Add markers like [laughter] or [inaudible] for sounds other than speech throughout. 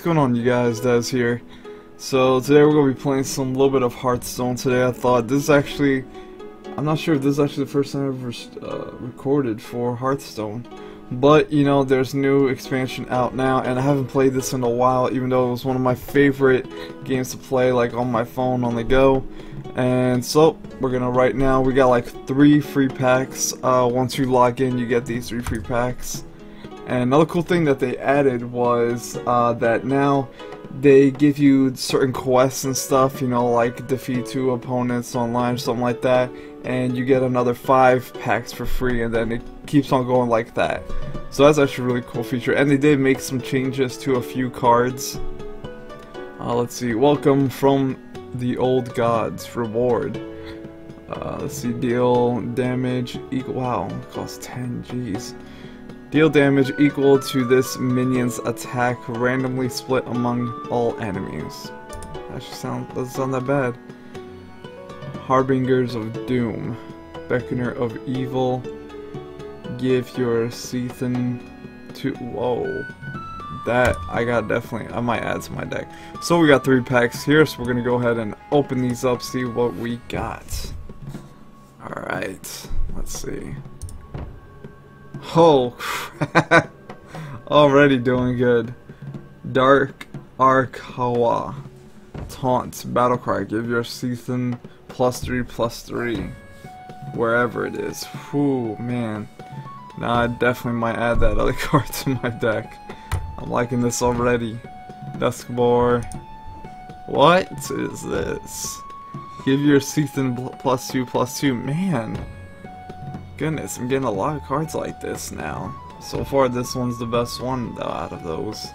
what's going on you guys, Des here. So today we're going to be playing some little bit of Hearthstone today. I thought this is actually, I'm not sure if this is actually the first time I've ever uh, recorded for Hearthstone. But, you know, there's new expansion out now, and I haven't played this in a while, even though it was one of my favorite games to play, like, on my phone on the go. And so, we're gonna, right now, we got, like, three free packs. Uh, once you log in, you get these three free packs. And another cool thing that they added was uh, that now they give you certain quests and stuff, you know, like defeat two opponents online something like that, and you get another five packs for free, and then it keeps on going like that. So that's actually a really cool feature, and they did make some changes to a few cards. Uh, let's see, welcome from the old gods, reward. Uh, let's see, deal damage equal, wow, cost 10, jeez. Deal damage equal to this minion's attack randomly split among all enemies. That sound doesn't sound that bad. Harbingers of Doom. Beckoner of Evil. Give your Sethan to whoa. That I got definitely I might add to my deck. So we got three packs here, so we're gonna go ahead and open these up, see what we got. Alright, let's see. Oh. [laughs] Already doing good. Dark Arakkoa. Taunt. Battlecry. Give your Sethan plus 3 plus 3. Wherever it is. Whew, man. Now I definitely might add that other [laughs] card to my deck. I'm liking this already. Duskboar. What is this? Give your Sethan plus 2 plus 2. Man. Goodness, I'm getting a lot of cards like this now. So far, this one's the best one, though, out of those.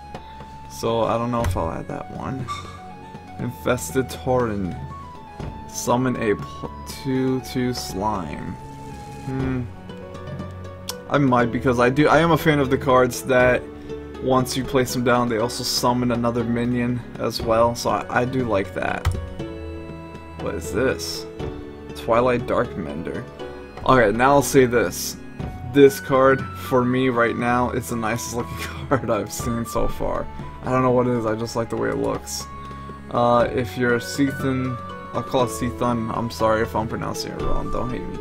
So, I don't know if I'll add that one. Infested Tauren. Summon a 2-2 slime. Hmm. I might, because I do. I am a fan of the cards that once you place them down, they also summon another minion as well. So I, I do like that. What is this? Twilight Darkmender. Okay, now I'll say this. This card, for me right now, it's the nicest [laughs] looking card I've seen so far. I don't know what it is, I just like the way it looks. Uh, if you're a Sethan, I'll call it Sethan, I'm sorry if I'm pronouncing it wrong, don't hate me.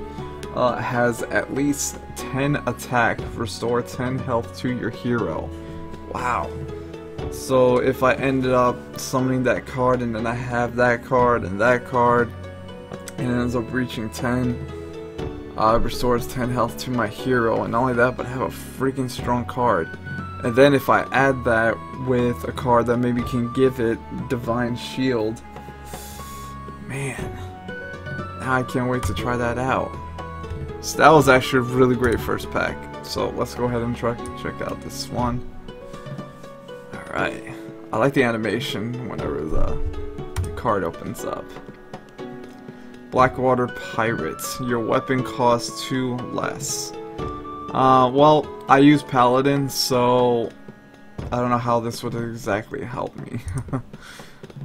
Uh, has at least 10 attack, restore 10 health to your hero. Wow. So if I ended up summoning that card and then I have that card and that card, and it ends up reaching 10, uh, restores 10 health to my hero, and not only that, but I have a freaking strong card. And then if I add that with a card that maybe can give it Divine Shield, man, I can't wait to try that out. So that was actually a really great first pack. So let's go ahead and try check out this one. Alright. I like the animation whenever the card opens up. Blackwater Pirates. Your weapon costs two less. Uh, well, I use Paladin, so I don't know how this would exactly help me. [laughs]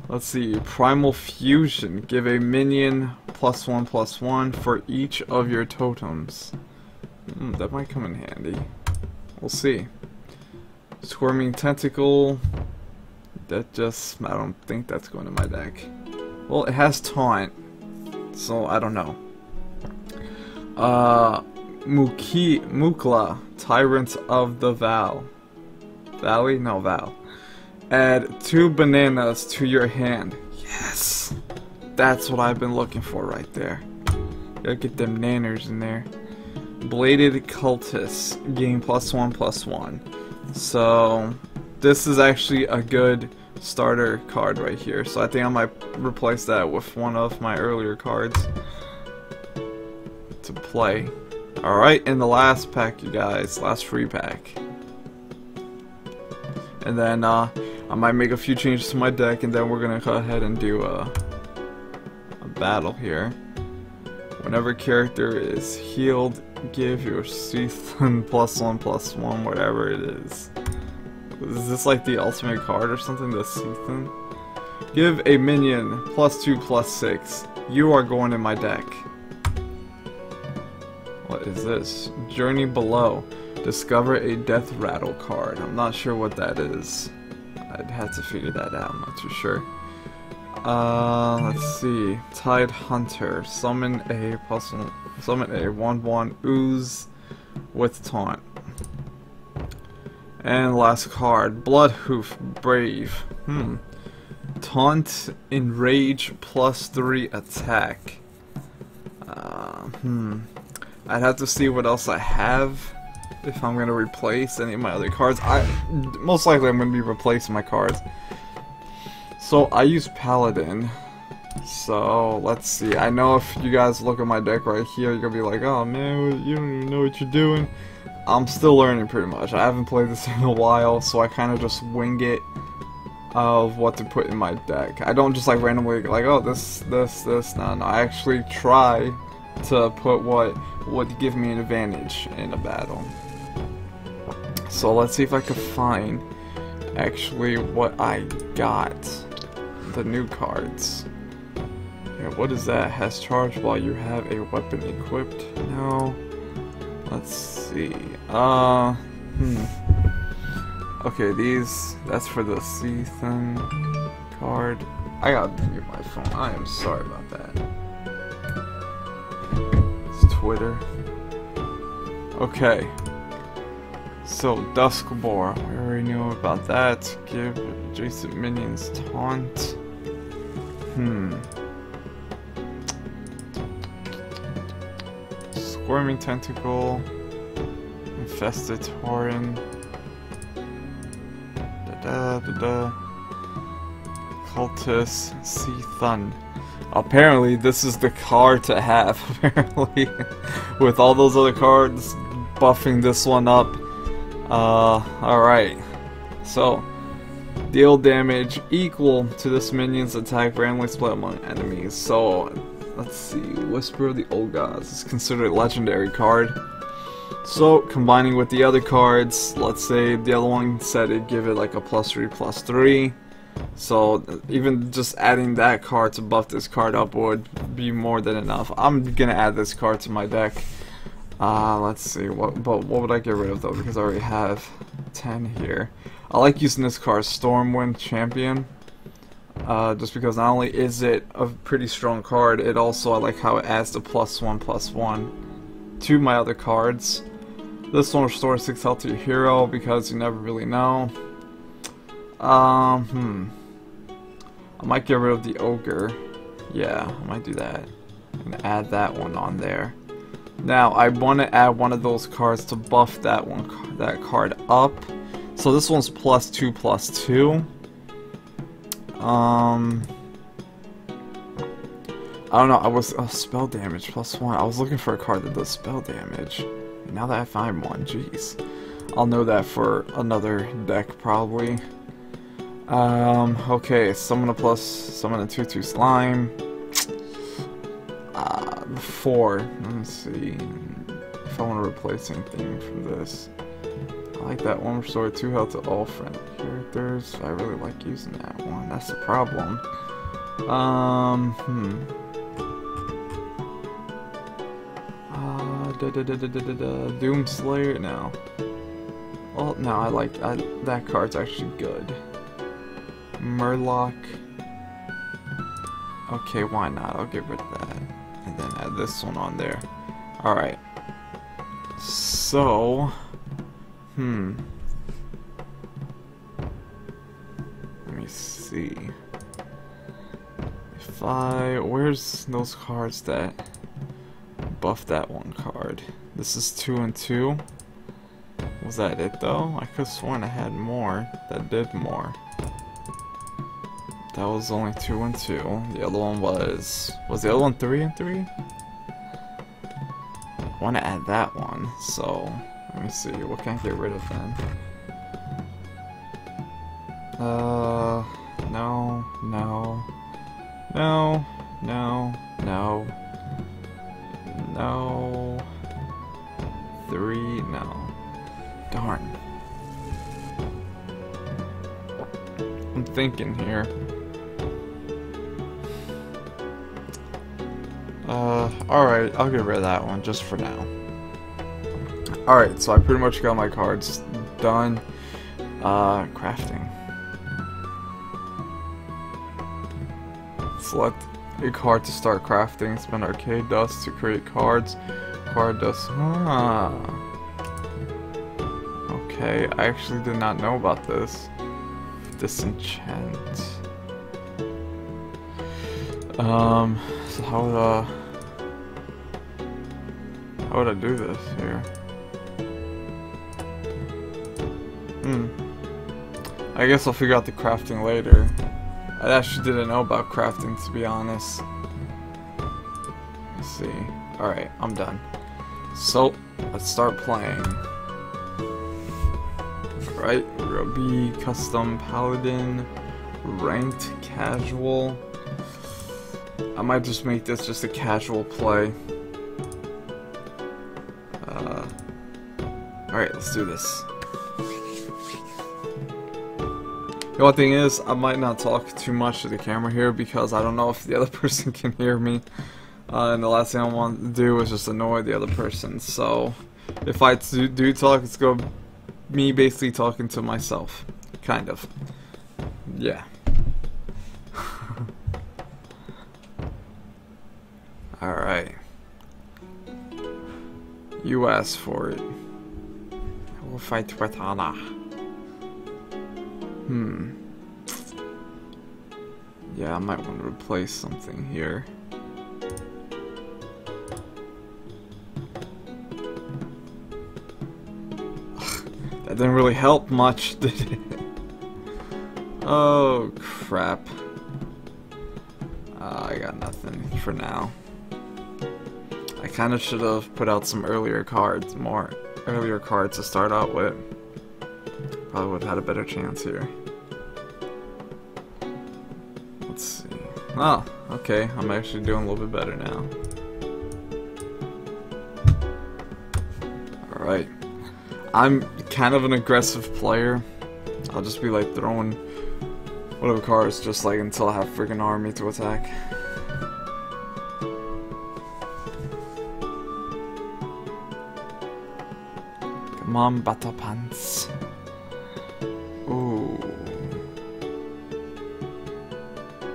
Let's see. Primal Fusion. Give a minion plus one plus one for each of your totems. Mm, that might come in handy. We'll see. Squirming Tentacle. That just... I don't think that's going to my deck. Well, it has Taunt so I don't know. Uh, Muki Mukla, Tyrant of the Val. Valley? No, Val. Add two bananas to your hand. Yes! That's what I've been looking for right there. Gotta get them nanners in there. Bladed Cultist. Gain plus one plus one. So, this is actually a good starter card right here. So I think I might replace that with one of my earlier cards to play. Alright, in the last pack, you guys. Last free pack. And then uh, I might make a few changes to my deck, and then we're going to go ahead and do a, a battle here. Whenever character is healed, give your Sethan [laughs] plus one plus one, whatever it is. Is this like the ultimate card or something? The Sethan? Give a minion plus 2 plus 6. You are going in my deck. What is this? Journey Below. Discover a Death Rattle card. I'm not sure what that is. I'd have to figure that out. I'm not too sure. Uh, let's see. Tide Hunter. Summon a plus one, summon a one one ooze with taunt. And last card, Bloodhoof Brave. Hmm. Taunt, Enrage, plus 3 attack. Uh, hmm. I'd have to see what else I have if I'm going to replace any of my other cards. I Most likely I'm going to be replacing my cards. So I use Paladin. So let's see. I know if you guys look at my deck right here, you're going to be like, oh man, you don't even know what you're doing. I'm still learning pretty much. I haven't played this [laughs] in a while, so I kind of just wing it of what to put in my deck. I don't just like randomly like, oh, this, this, this. No, no. I actually try to put what would give me an advantage in a battle. So let's see if I can find actually what I got. The new cards. Yeah, what is that? Has charge while you have a weapon equipped? No. Let's see. Uh, hmm. Okay, these, that's for the season card. I gotta mute my phone. I am sorry about that. It's Twitter. Okay. So, Duskboar. We already knew about that. Give adjacent minions taunt. Hmm. Squirming Tentacle. Infested Tauren. Da da da da. Cultist Seathun. Apparently, this is the card to have, [laughs] apparently. With all those other cards buffing this one up. Uh, alright. So, deal damage equal to this minion's attack randomly split among enemies. So, let's see. Whisper of the Old Gods is considered a legendary card. So, combining with the other cards, let's say the other one said it'd give it like a plus 3, plus 3. So, even just adding that card to buff this card up would be more than enough. I'm gonna add this card to my deck. Uh, let's see, what, but what would I get rid of though, because I already have 10 here. I like using this card, Stormwind Champion. Uh, just because not only is it a pretty strong card, it also, I like how it adds the plus one, plus one to my other cards. This one restores 6 health to your hero because you never really know. Um, hmm. I might get rid of the ogre. Yeah, I might do that. And add that one on there. Now, I want to add one of those cards to buff that one, that card up. So this one's plus two, plus two. Um, I don't know. I was oh, spell damage plus one. I was looking for a card that does spell damage. Now that I find one, jeez, I'll know that for another deck probably. Um, okay, summon a plus, summon a 2-2 slime. Uh, four. Let's see if I want to replace anything from this. I like that one, restore 2 health to all friendly characters. I really like using that one. That's the problem. Um, hmm. Uh, da da da da da da. Doom Slayer? No. Well, no, I like I, that card's actually good. Murloc. Okay, why not? I'll get rid of that. And then add this one on there. Alright. So... Hmm. Let me see. If I... Where's those cards that buff that one card? This is 2 and 2. Was that it though? I could have sworn I had more that did more. That was only 2 and 2. The other one was... Was the other one 3 and 3? I want to add that one, so... Let me see, what can I get rid of then? Uh... No, no... No, no, no... No... Three, no. Darn. I'm thinking here. Uh, alright, I'll get rid of that one just for now. Alright, so I pretty much got my cards done. Uh, crafting. Select a card to start crafting. Spend arcane dust to create cards. Card dust. Huh. Okay, I actually did not know about this. Disenchant. Um, so how would, uh, how would I do this here? I guess I'll figure out the crafting later. I actually didn't know about crafting, to be honest. Let's see. Alright, I'm done. So, let's start playing. Right, we'll custom paladin, ranked casual. I might just make this just a casual play. Uh, Alright, let's do this. The only thing is, I might not talk too much to the camera here because I don't know if the other [laughs] person can hear me. Uh, and the last thing I want to do is just annoy the other person. So, if I do, talk, it's go me basically talking to myself. Kind of. Yeah. [laughs] Alright. You asked for it. I will fight with Anna. Hmm. Yeah, I might want to replace something here. that didn't really help much, [laughs] did it? Oh, crap. Uh, I got nothing for now. I kind of should have put out some earlier cards, more earlier cards to start out with. Probably would have had a better chance here. Oh, okay. I'm actually doing a little bit better now. Alright. I'm kind of an aggressive player. I'll just be like throwing whatever cards just like until I have freaking army to attack. Come on, Battle Pants. Ooh.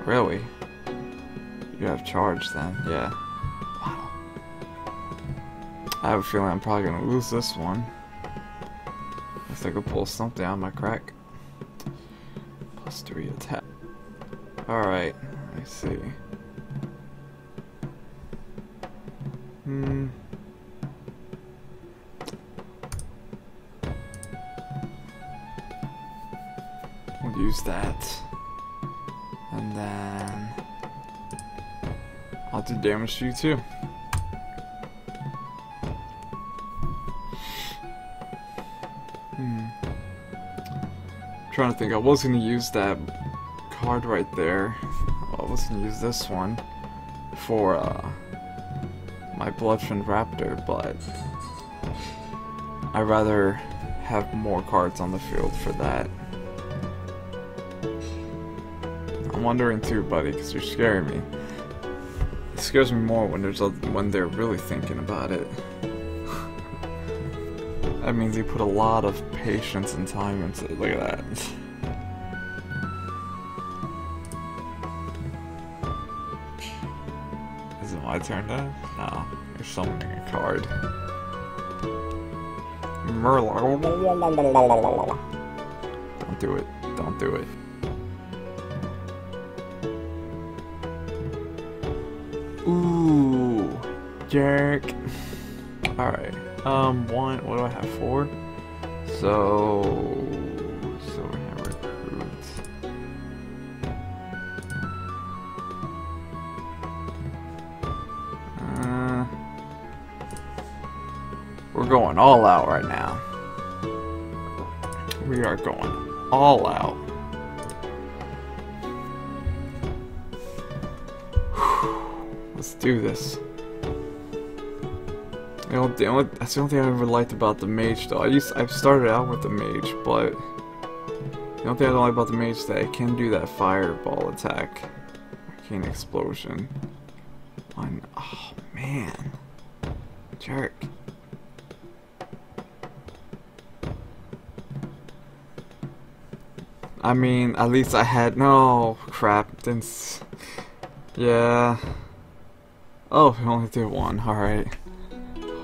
Really? Charge then, yeah. Wow. I have a feeling I'm probably gonna lose this one. If I could pull something out of my crack. Plus three attack. Alright, I see. Hmm. We'll use that. And then... Do damage to you too. Hmm. trying to think, I was gonna use that card right there. I was gonna use this one for uh, my Bloodfen Raptor, but I'd rather have more cards on the field for that. I'm wondering too, buddy, because you're scaring me. Scares me more when there's a, when they're really thinking about it. [laughs] that means you put a lot of patience and time into it. Look at that. [laughs] Is it my turn then? No. You're summoning a card. Merlin. Don't do it. Don't do it. Jerk. Alright. Um, one, what do I have? Four? So, so we're. Uh, we're going all out right now. We are going all out. Let's do this. You know, the only, that's the only thing I ever liked about the mage, though. I used I started out with the mage, but the only thing I don't like about the mage is that it can do that fireball attack, arcane explosion. One, oh man, jerk. I mean, at least I had no crap. Didn't Yeah. Oh, we only did one. Alright.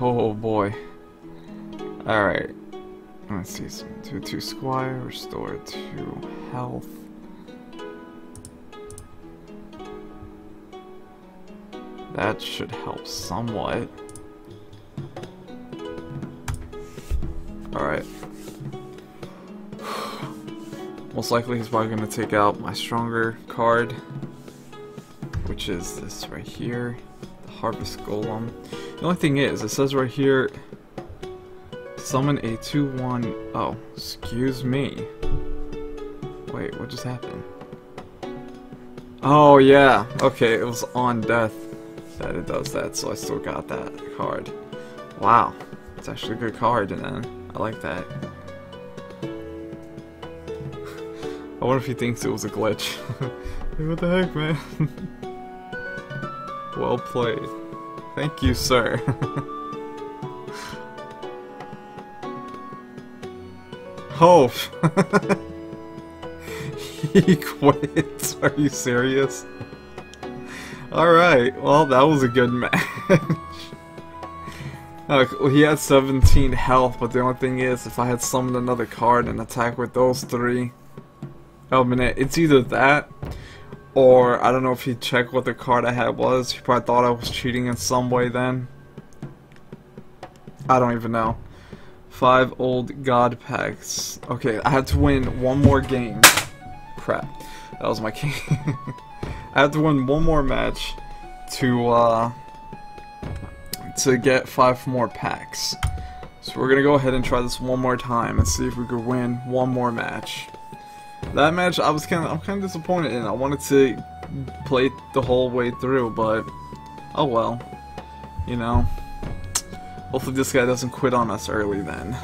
Oh boy. Alright. Let's see. So do two squire, restore two health. That should help somewhat. Alright. [sighs] Most likely he's probably going to take out my stronger card. Which is this right here. The Harvest Golem. The only thing is, it says right here... Summon a 2-1... Oh, excuse me. Wait, what just happened? Oh, yeah. Okay, it was on death that it does that, so I still got that card. Wow. It's actually a good card, then. I like that. [laughs] I wonder if he thinks it was a glitch. [laughs] hey, what the heck, man? [laughs] well played. Thank you, sir. [laughs] Hope. [laughs] he quit. Are you serious? Alright, well, that was a good [laughs] match. Well, he had 17 health, but the only thing is, if I had summoned another card and attacked with those three, oh minute, it's either that, or I don't know if he checked what the card I had was. He probably thought I was cheating in some way then. I don't even know. Five old god packs. Okay, I had to win one more game. Crap. That was my [laughs] king. I have to win one more match to, uh, to get five more packs. So we're gonna go ahead and try this one more time and see if we could win one more match. That match, I was kind of, I'm kind of disappointed in. I wanted to play the whole way through, but oh well. You know. Hopefully this guy doesn't quit on us early then.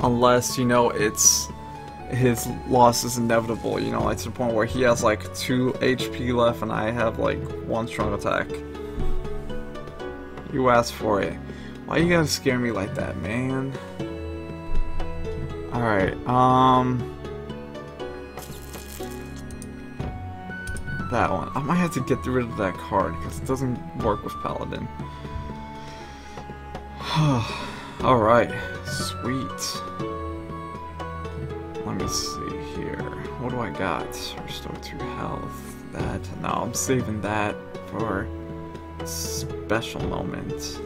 Unless, you know, it's his loss is inevitable, you know, like to the point where he has like 2 HP left and I have like 1 strong attack. You asked for it. Why you gotta scare me like that, man? Alright, um... That one. I might have to get rid of that card, because it doesn't work with Paladin. [sighs] Alright, sweet. Let me see here. What do I got? Restore 2 health. That. No, I'm saving that for special moment.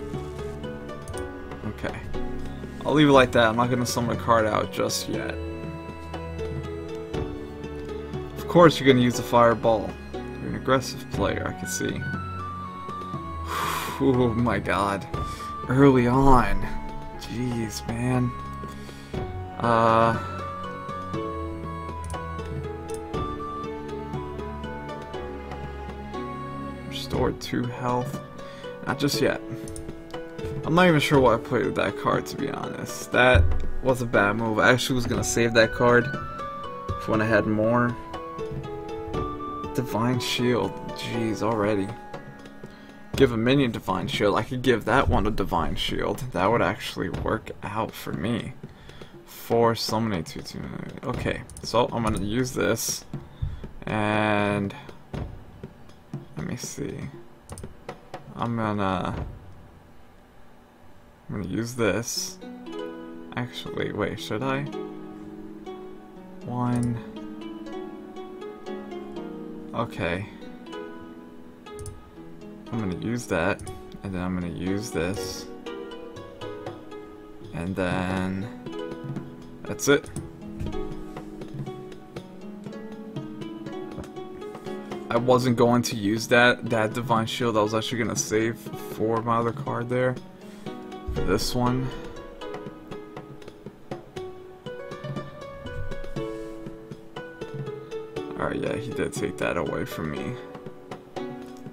Okay. I'll leave it like that. I'm not going to summon a card out just yet. Of course you're going to use a fireball. Aggressive player, I can see. Oh my god. Early on. Jeez, man. Uh... Restored 2 health. Not just yet. I'm not even sure why I played with that card, to be honest. That was a bad move. I actually was going to save that card if when I had more. Divine Shield. Jeez, already. Give a minion Divine Shield. I could give that one a Divine Shield. That would actually work out for me. For summoning 2 2. Okay, so I'm to use this. And... Let me see. I'm gonna... I'm gonna use this. Actually, wait, should I? One... Okay. I'm gonna use that, and then I'm gonna use this. And then... That's it. I wasn't going to use that, that Divine Shield. I was actually to save for my other card there. For this one. Yeah, he did take that away from me.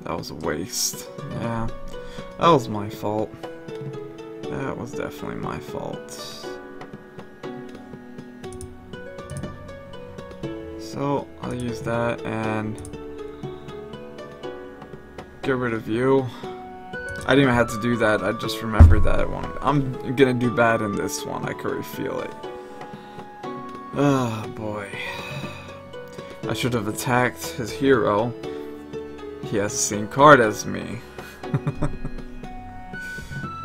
That was a waste. Yeah, that was my fault. That was definitely my fault. So, I'll use that and get rid of you. I didn't even have to do that, I just remembered that one. I'm gonna do bad in this one, I can already feel it. Oh boy. I should have attacked his hero. He has the same card as me. [laughs]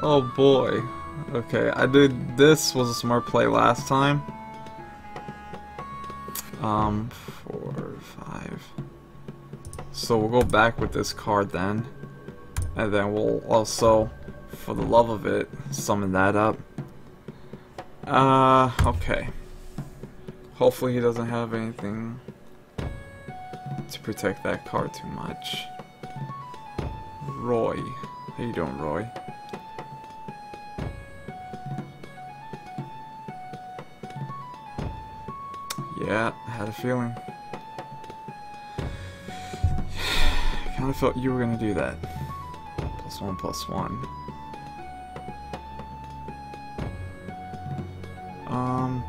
oh boy. Okay, I did this was a smart play last time. Um, four, five. So we'll go back with this card then. And then we'll also, for the love of it, summon that up. Uh, okay. Hopefully he doesn't have anything to protect that car too much. Roy. How you doing, Roy? Yeah, had a feeling. [sighs] Kinda felt you were gonna do that. Plus one, plus one. Um...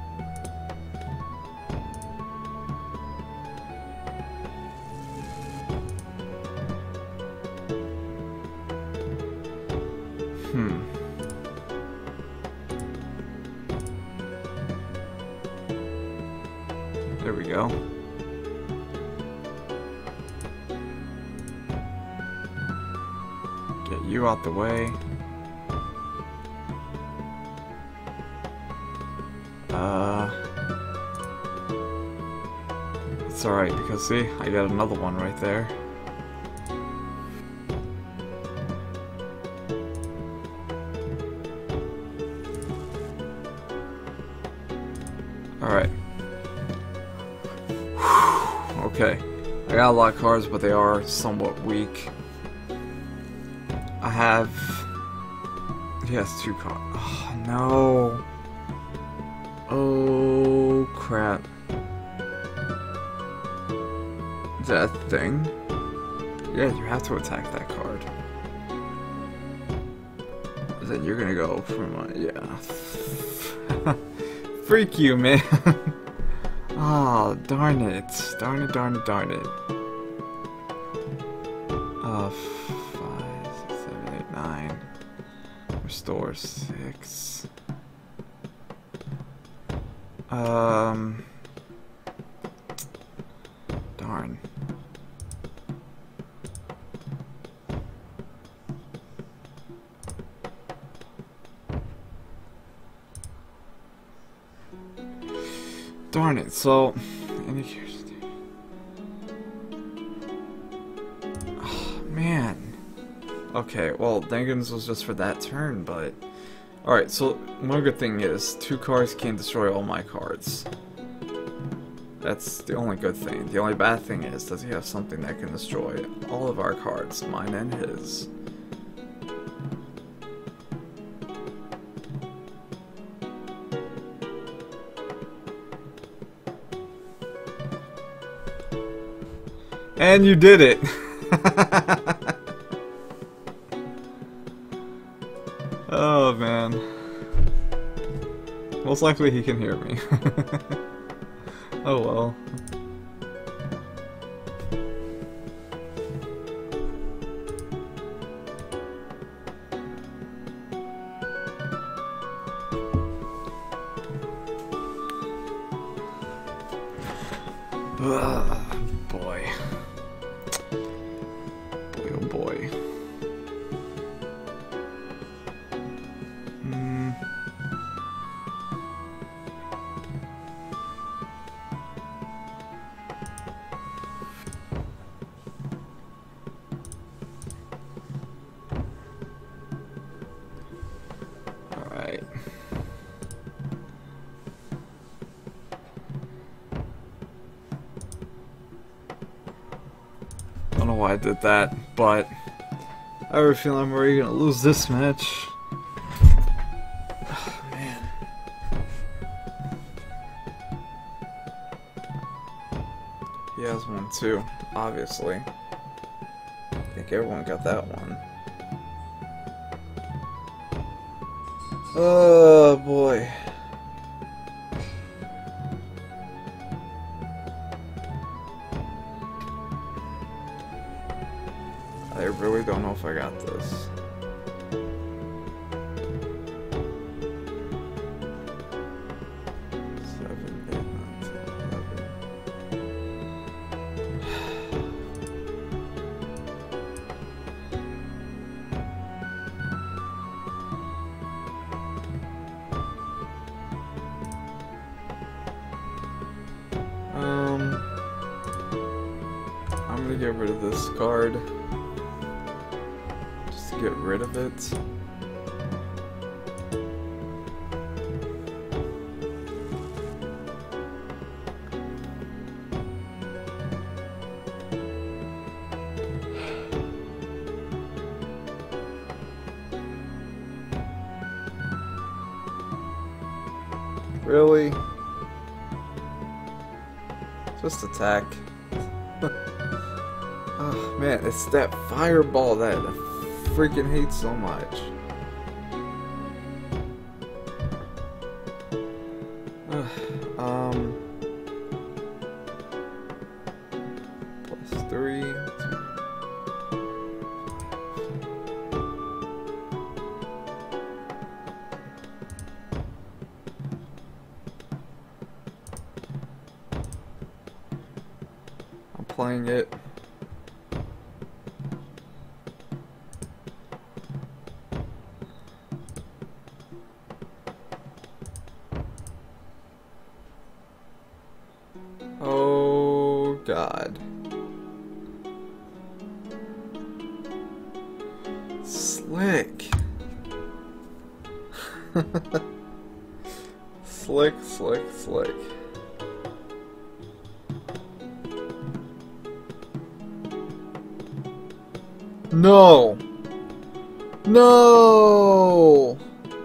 Alright, because see, I got another one right there. Alright. okay. I got a lot of cards, but they are somewhat weak. I have... Has two cards. Oh, no. Oh, crap. That thing? Yeah, you have to attack that card. Then you're gonna go for my... yeah. [laughs] Freak you, man. oh, [laughs] darn it. Darn it, darn it, darn it. Uh, five, six, seven, eight, nine. Restore six. Um. Darn. Darn it, so... Oh, man. Okay, well, Dengens was just for that turn, but... Alright, so one good thing is, two cards can't destroy all my cards. That's the only good thing. The only bad thing is, does he have something that can destroy all of our cards, mine and his? And you did it! [laughs] oh man. Most likely he can hear me. [laughs] Uah. I did that, but I have a feeling I'm already gonna lose this match. Oh. He has one too, obviously. I think everyone got that one. Oh boy. Really don't know if I got this. Just attack. oh, man, it's that fireball that I freaking hate so much. No. No.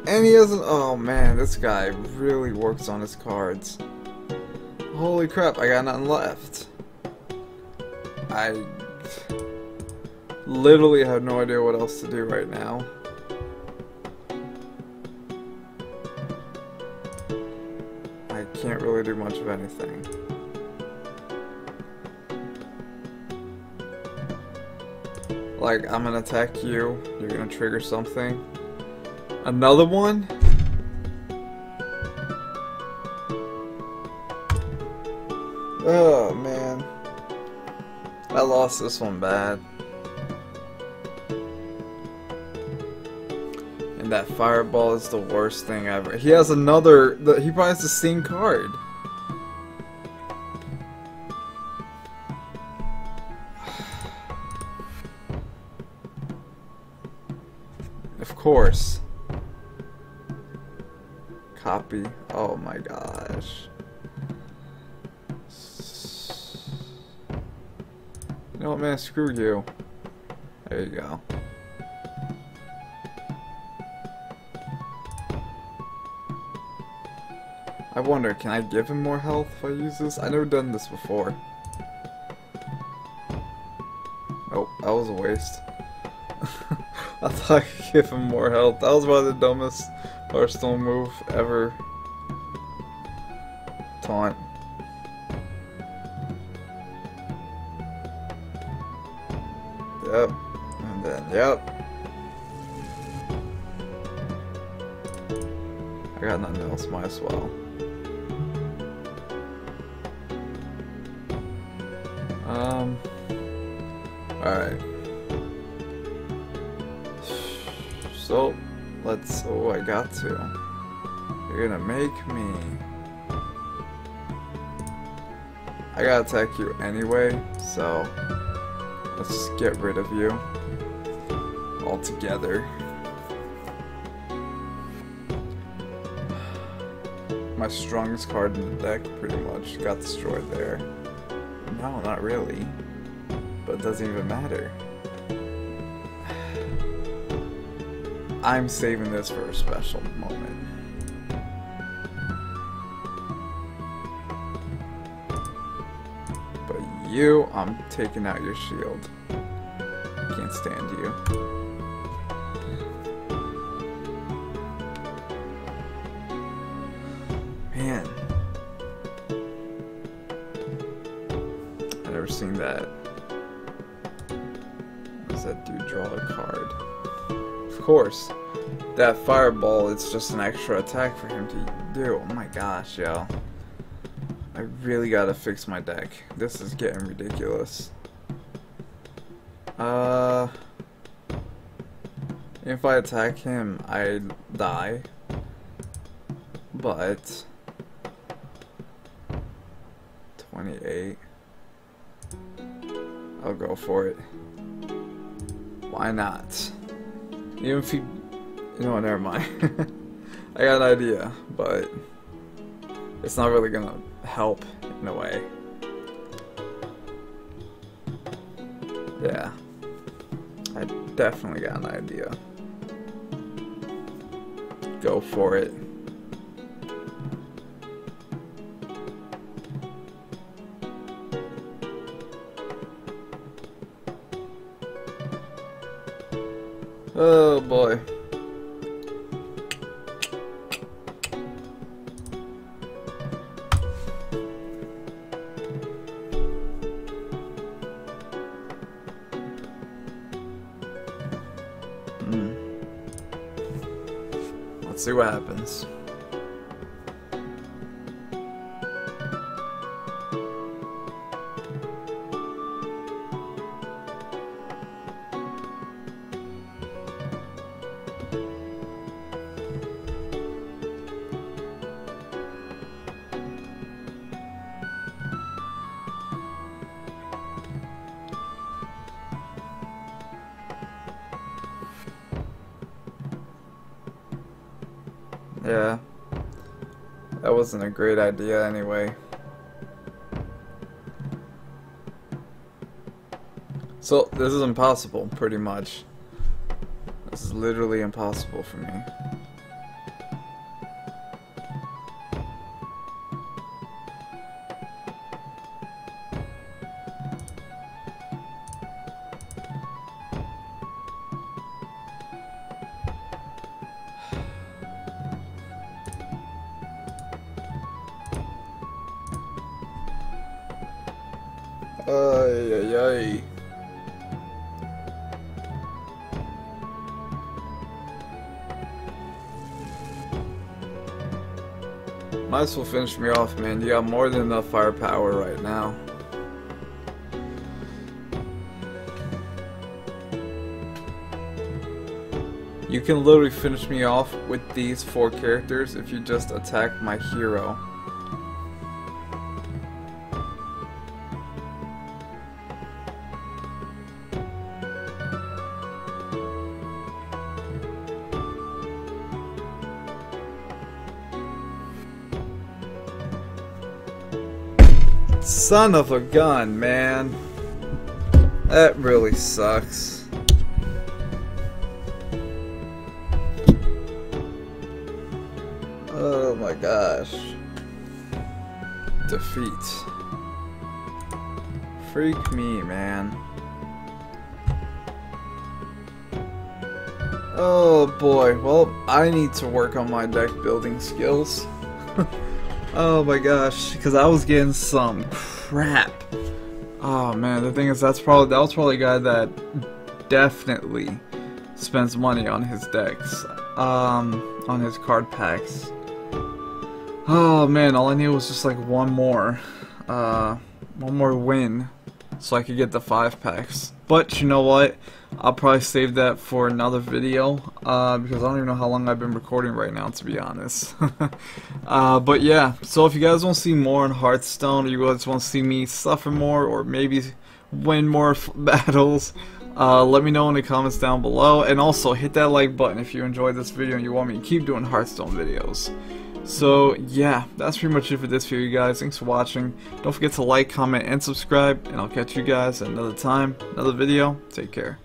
And he doesn't. Oh man, this guy really works on his cards. Holy crap, I got nothing left. I literally have no idea what else to do right now. I can't really do much of anything. Like, I'm gonna attack you, you're gonna trigger something. Another one? Oh, man. I lost this one bad. And that fireball is the worst thing ever. He has another... The, he probably has the same card. Course. Copy. Oh my gosh. You know what, man? Screw you. There you go. I wonder, can I give him more health if I use this? i never done this before. Oh, that was a waste. [laughs] I give him more health. That was probably the dumbest Hearthstone move ever. Taunt. Yep. And then, yep. I got nothing else, might as well. Got to. You're gonna make me. I gotta attack you anyway, so let's just get rid of you altogether. My strongest card in the deck pretty much got destroyed there. No, not really. But it doesn't even matter. I'm saving this for a special moment. But you, I'm taking out your shield. Can't stand you. Course. That fireball, it's just an extra attack for him to do. Oh my gosh, yo. I really gotta fix my deck. This is getting ridiculous. Uh... If I attack him, I die. But... 28... I'll go for it. Why not? Even if know what, never mind. [laughs] I got an idea, but... It's not really gonna help in a way. Yeah. I definitely got an idea. Go for it. Let's Yeah. That wasn't a great idea anyway. So, this is impossible, pretty much. This is literally impossible for me. Ay, ay, ay. Might as well finish me off, man. You got more than enough firepower right now. You can literally finish me off with these four characters if you just attack my hero. Son of a gun, man. That really sucks. Oh my gosh. Defeat. Freak me, man. Oh boy, well, I need to work on my deck building skills. [laughs] oh my gosh, because I was getting some crap. Oh man, the thing is, that's probably that was probably a guy that definitely spends money on his decks, um, on his card packs. Oh man, all I needed was just like one more, uh, one more win, so I could get the five packs. But you know what? I'll probably save that for another video uh, because I don't even know how long I've been recording right now, to be honest. [laughs] uh, but yeah, so if you guys want to see more on Hearthstone, or you guys want to see me suffer more, or maybe win more [laughs] battles, uh, let me know in the comments down below. And also hit that like button if you enjoyed this video and you want me to keep doing Hearthstone videos. So yeah, that's pretty much it for this video you guys. Thanks for watching. Don't forget to like, comment, and subscribe. And I'll catch you guys another time, another video. Take care.